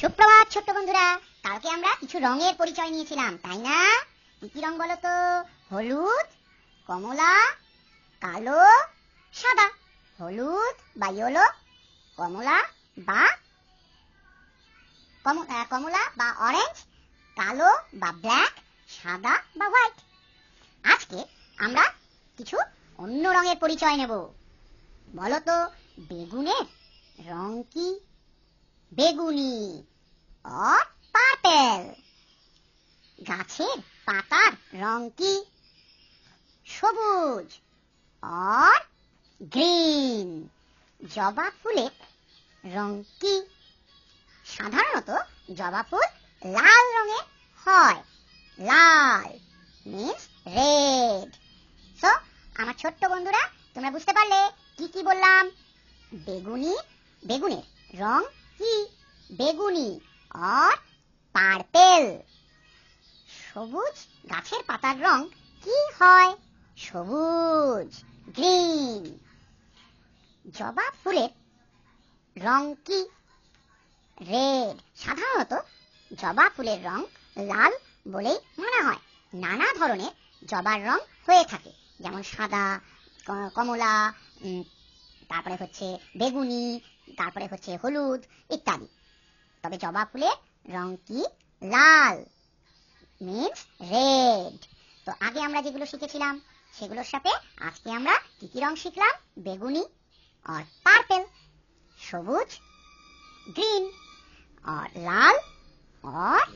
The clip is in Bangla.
সুপ্রভাত, ছোট্ট বন্ধুরা। কালকে আমরা কিছু রঙের পরিচয় নিয়েছিলাম, তাই না? কি কি রং বলো তো? হলুদ, কমলা, কালো, সাদা। হলুদ বা ইয়েলো, কমলা বা কম- কমলা বা অরেঞ্জ কালো বা ব্ল্যাক সাদা বা হোয়াইট আজকে আমরা কিছু অন্য রঙের পরিচয় নেব। বলো তো, বেগুনের রং কি? বেগুনি অর পার্পেল গাছের পাতার রং কি? সবুজ অর গ্রিন। জবা ফুলের রং কি? সাধারণত জবা ফুল লাল রঙের হয়। লাল মিন্স রেড সো আমার ছোট্ট বন্ধুরা, তোমরা বুঝতে পারলে কি কি বললাম? বেগুনি, বেগুনের রং কি বেগুনি আর পার্পেল। সবুজ গাছের পাতার রং কি হয়? সবুজ, গ্রিন। জবা ফুলের রং কি? রেড। সাধারণত জবা ফুলের রং লাল বলেই মানা হয়। নানা ধরনের জবার রং হয়ে থাকে, যেমন সাদা কমলা তারপরে হচ্ছে বেগুনি, তারপরে হচ্ছে হলুদ ইত্যাদি। তবে জবা ফুলের রং কি? লাল মিন্স রেড তো আগে আমরা যেগুলো শিখেছিলাম, সেগুলোর সাথে আজকে আমরা কি কি রং শিখলাম? বেগুনি আর পার্পেল সবুজ গ্রিন আর লাল আর